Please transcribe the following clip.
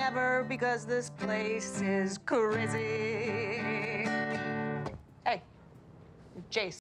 Never, because this place is crazy. Hey, Jace.